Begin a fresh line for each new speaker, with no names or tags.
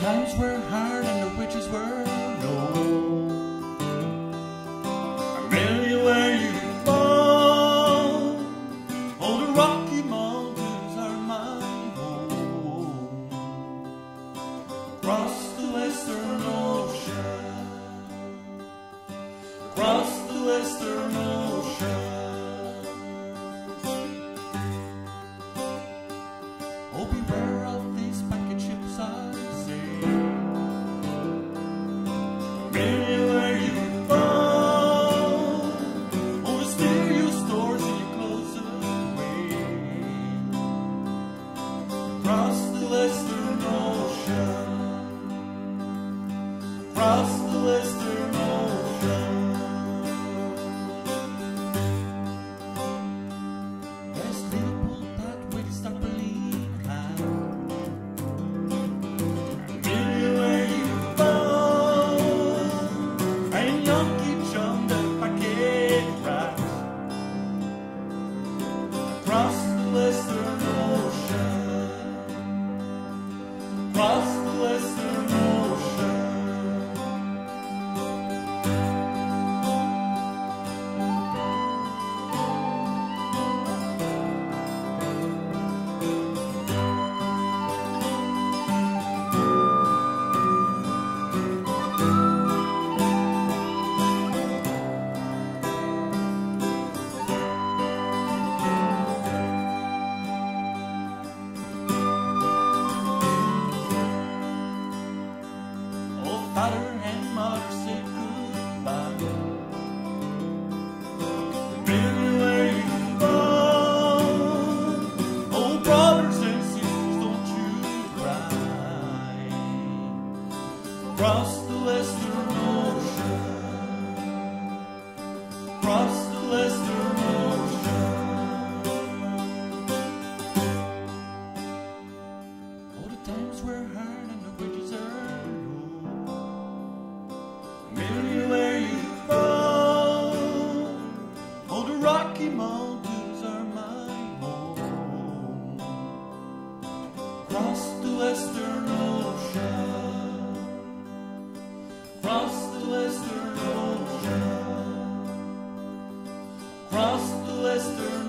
Times were hard and the witches were across the western ocean, across the western ocean. All the times were hard and the bridges are low. Mirror where you fall, all the Rocky Mountains are my home. Across the western ocean. és tu.